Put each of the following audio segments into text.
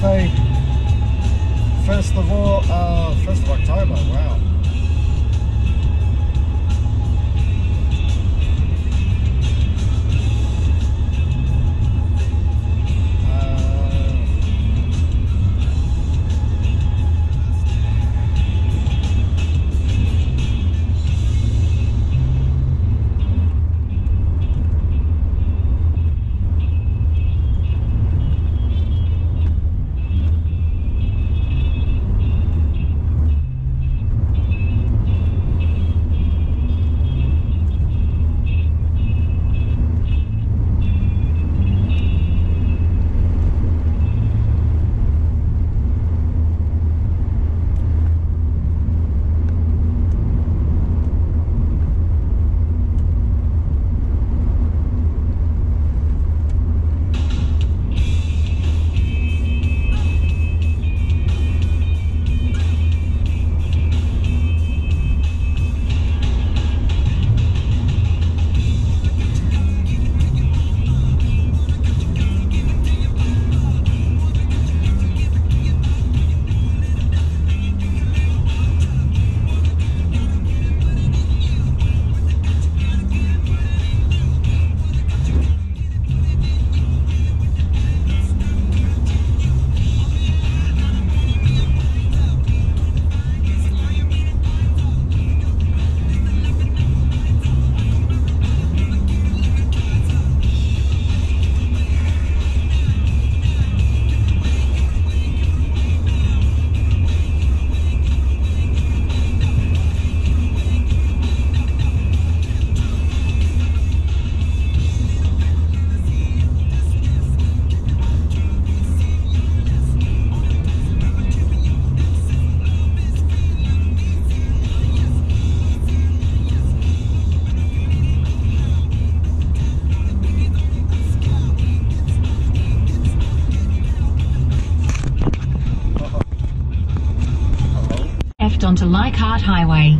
Thursday, 1st of all, uh, 1st of October, wow.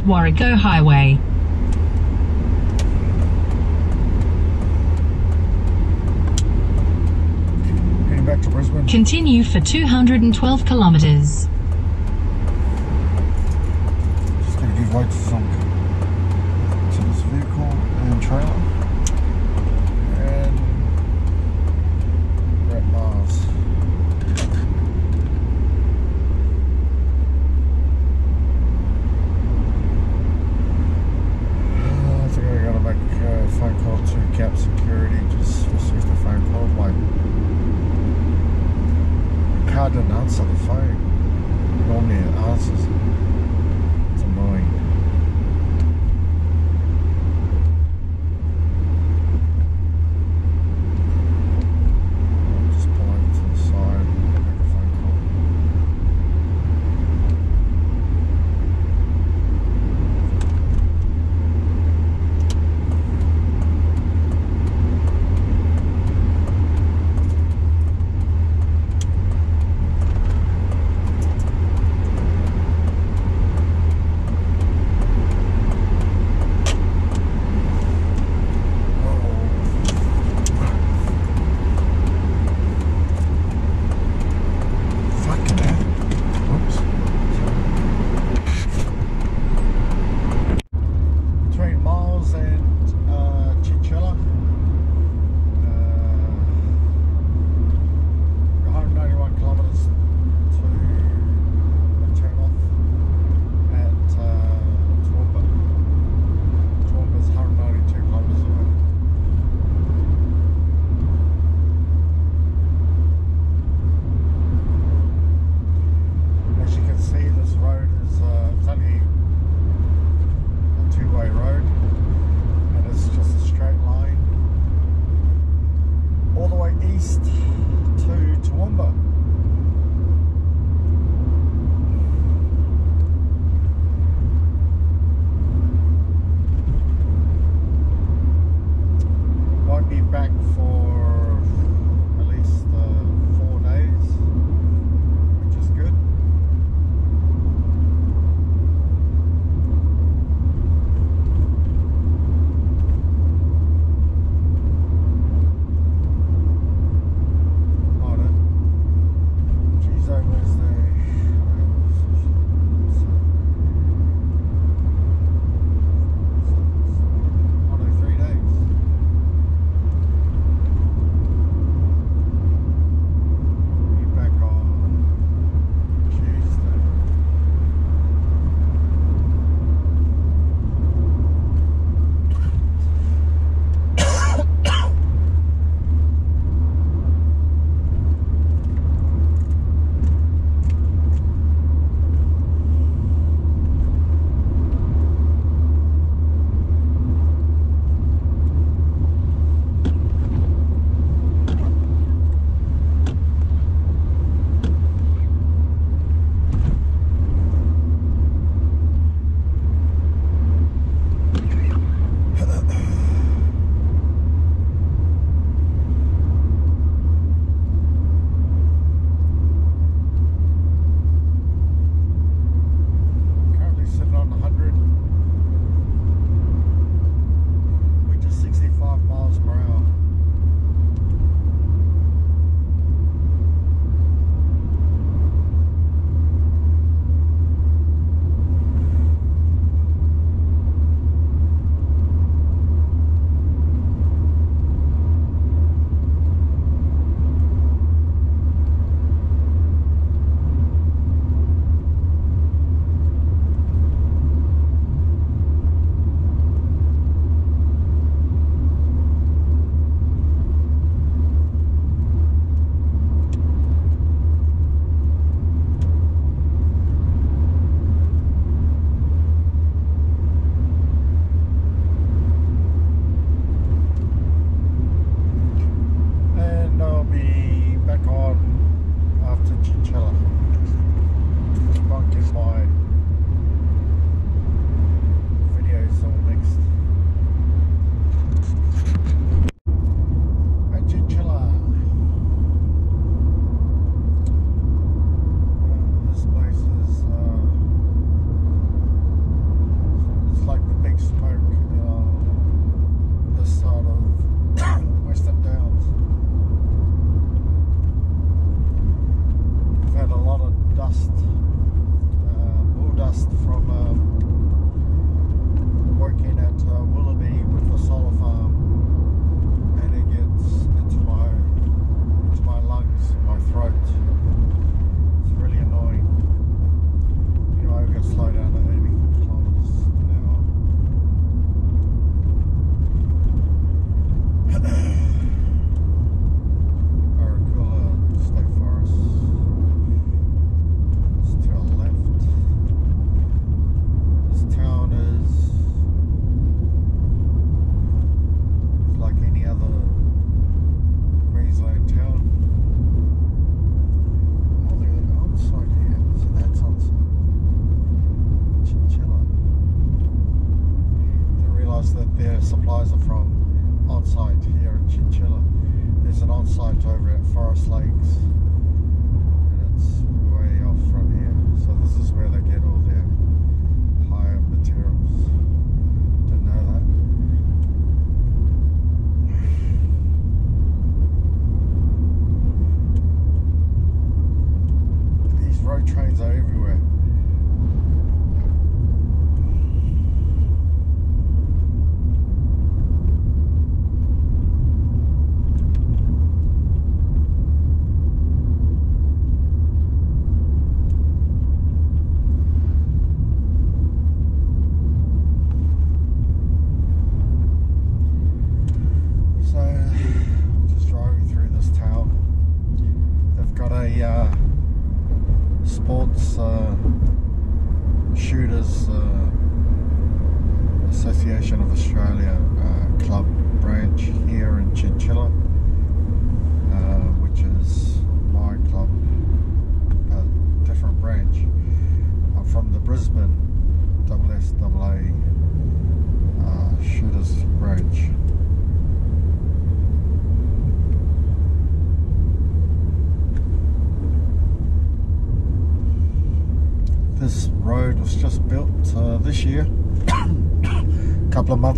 Warrego Highway. Continue for 212 kilometers.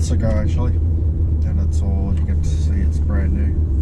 months ago actually and it's all you can see. It's brand new.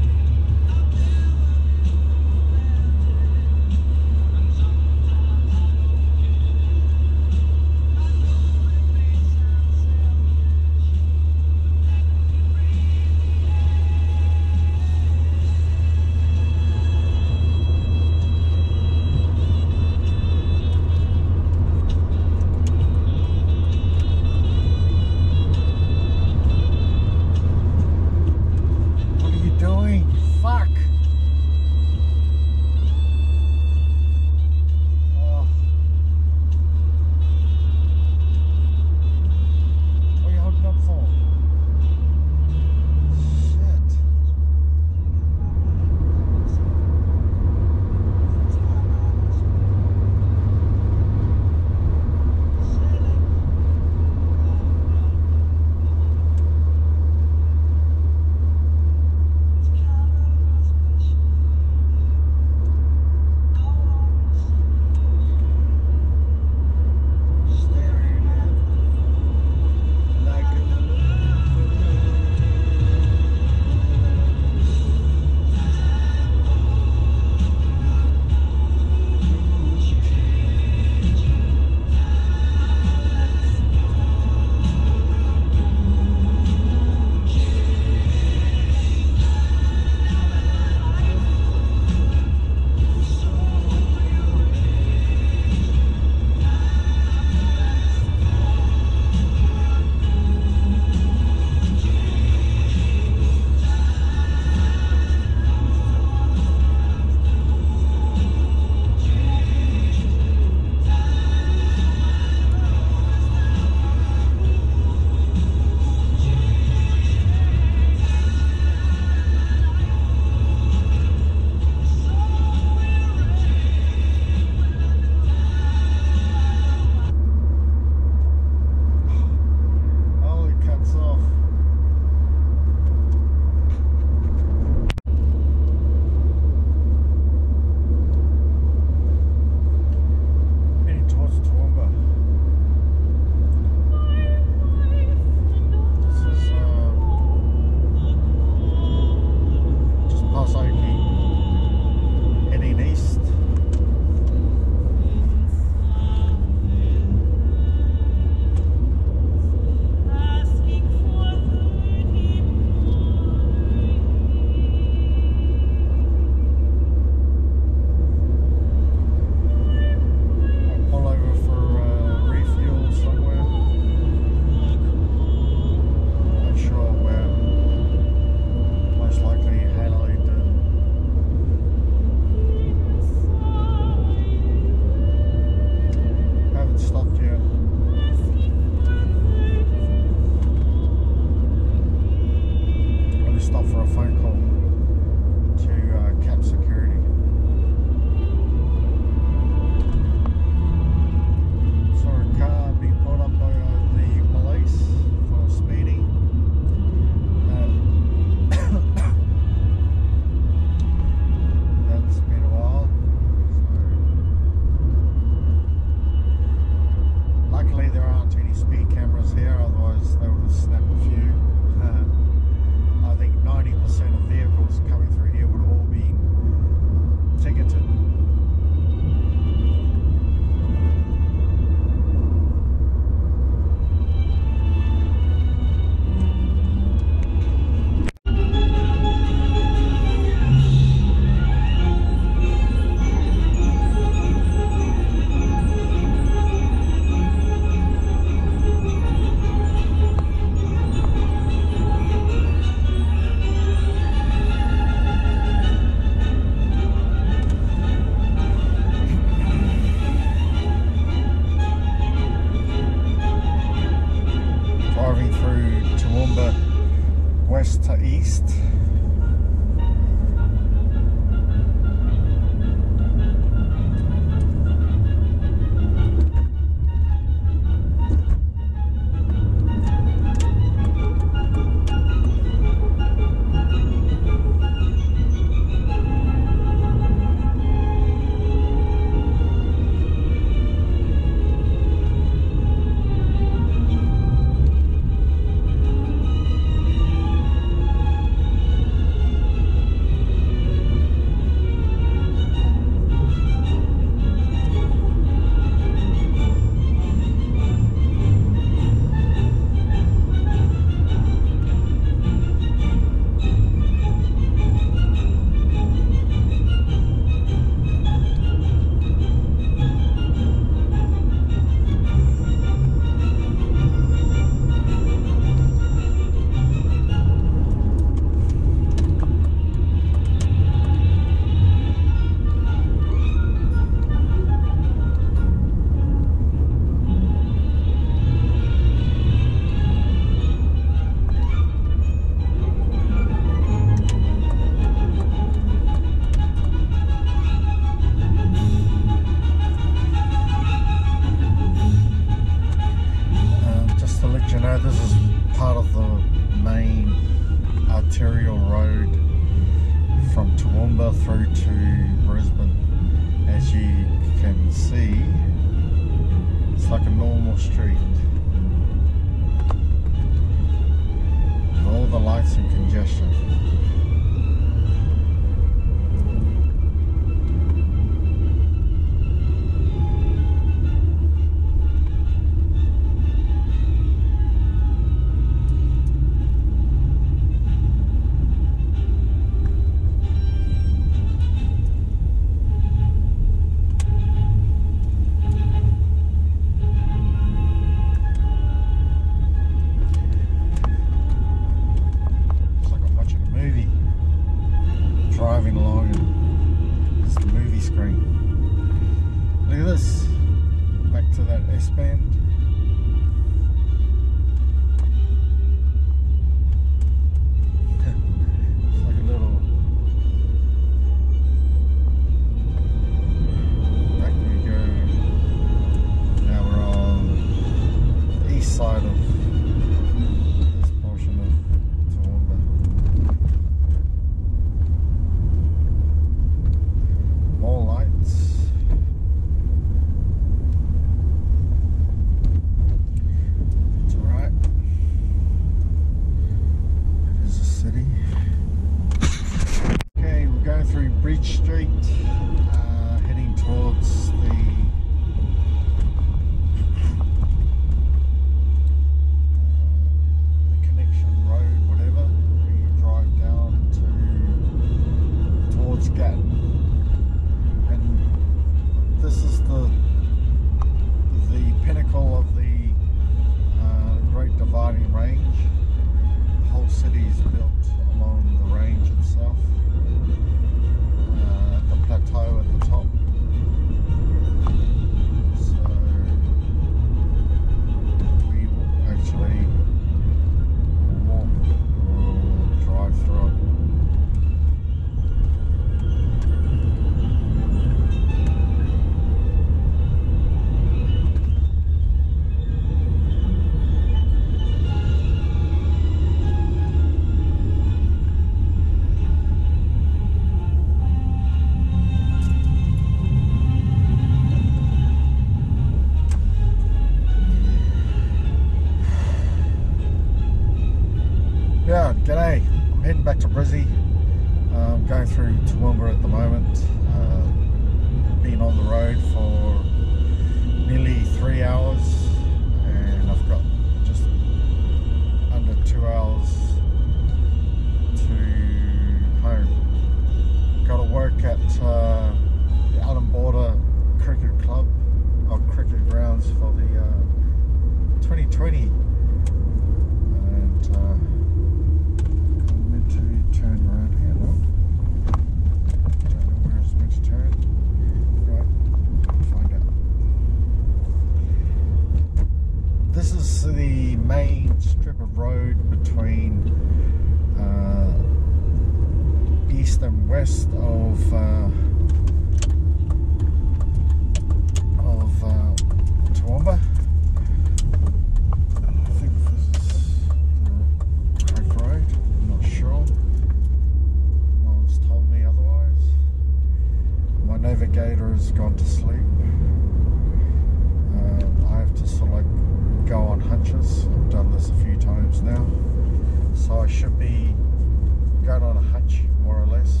hutch, more or less.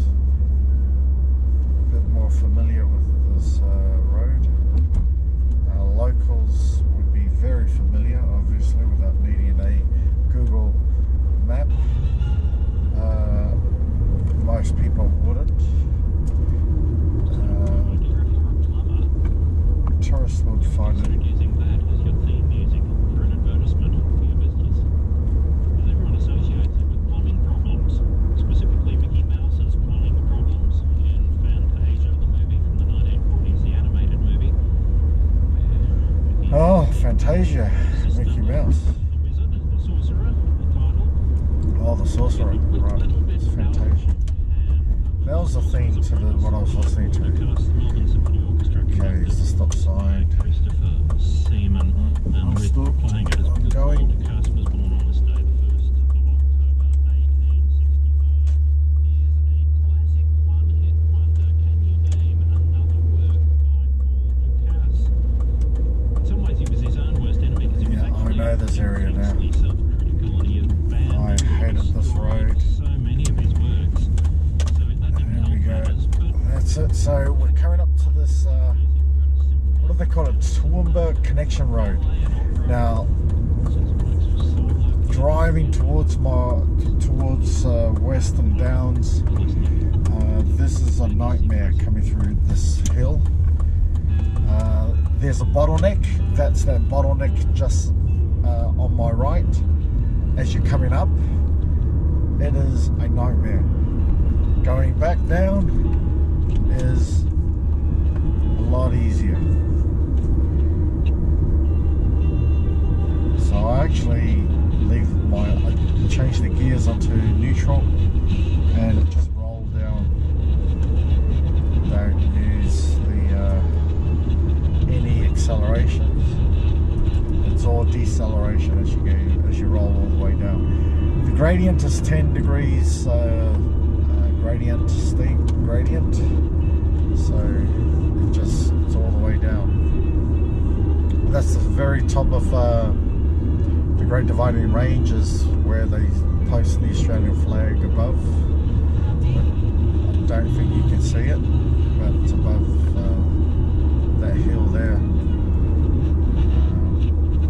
A bit more familiar with this uh, road. Our locals would be very familiar, obviously, without needing a Google map. Uh, most people wouldn't. Uh, tourists would find it they call it Toowoomba Connection Road. Now, driving towards my towards uh, Western Downs, uh, this is a nightmare coming through this hill. Uh, there's a bottleneck. That's that bottleneck just uh, on my right as you're coming up. It is a nightmare. Going back down is a lot easier. So I actually leave my, I change the gears onto neutral and just roll down. Don't use the uh, any accelerations. It's all deceleration as you go, as you roll all the way down. The gradient is 10 degrees uh, uh, gradient steep gradient. So it just it's all the way down. That's the very top of uh, the Great Dividing Range is where they post the Australian flag above. I don't think you can see it, but it's above um, that hill there. Um,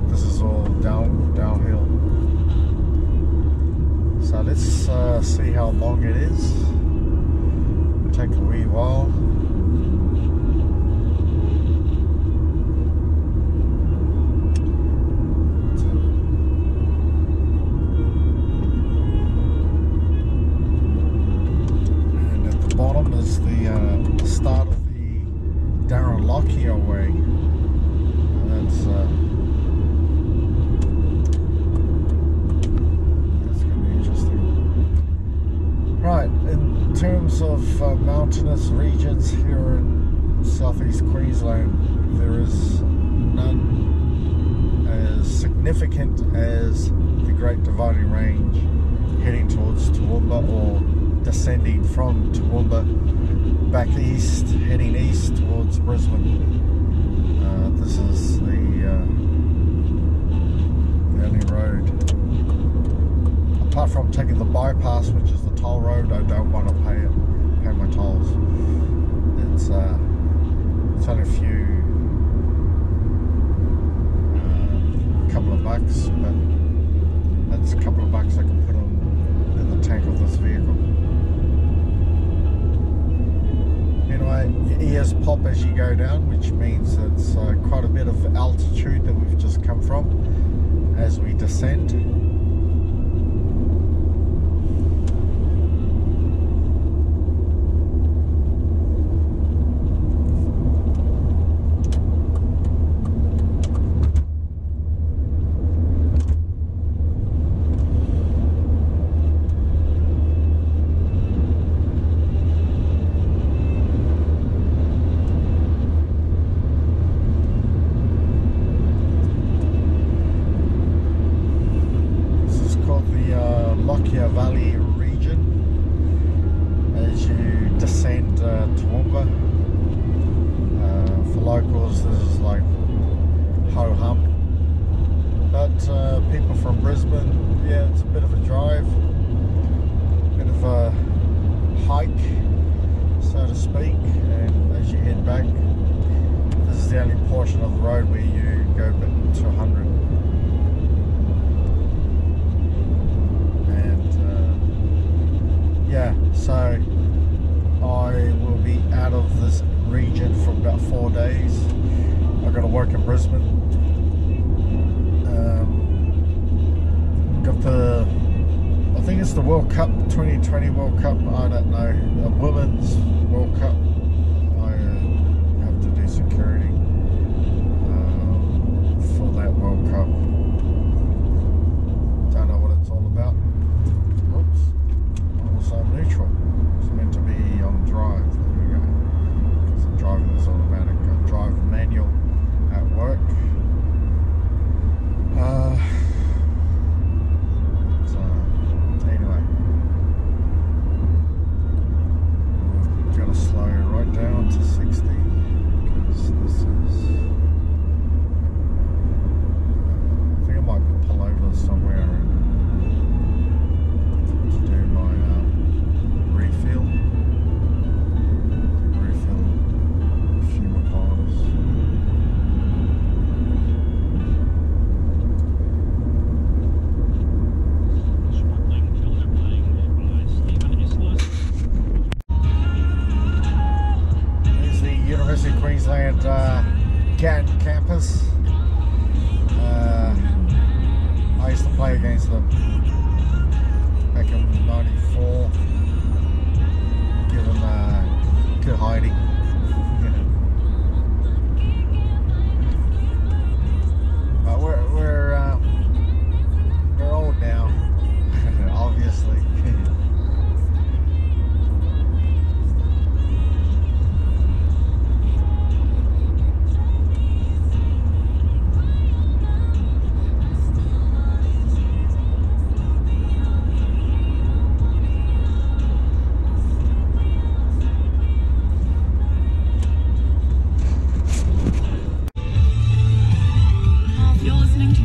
this is all down downhill. So let's uh, see how long it is. It'll take a wee while. ascending from Toowoomba back east, heading east towards Brisbane. Uh, this is the, uh, the only road. Apart from taking the bypass, which is the toll road, I don't want to pay it, pay my tolls. It's, uh, it's only a few uh, couple of bucks, but that's a couple of bucks I can put on in the tank of this vehicle. ears pop as you go down, which means it's uh, quite a bit of altitude that we've just come from as we descend.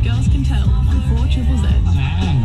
Girls Can Tell on 4 Triple Z.